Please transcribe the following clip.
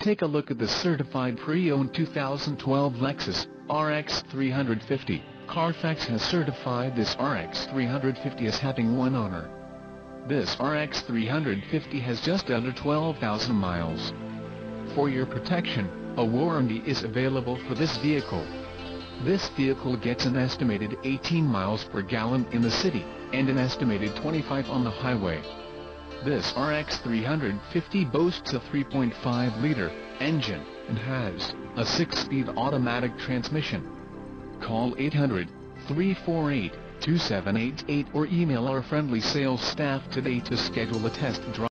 Take a look at the certified pre-owned 2012 Lexus RX 350. Carfax has certified this RX 350 as having one owner. This RX 350 has just under 12,000 miles. For your protection, a warranty is available for this vehicle. This vehicle gets an estimated 18 miles per gallon in the city, and an estimated 25 on the highway. This RX 350 boasts a 3.5-liter engine, and has a 6-speed automatic transmission. Call 800-348-2788 or email our friendly sales staff today to schedule a test drive.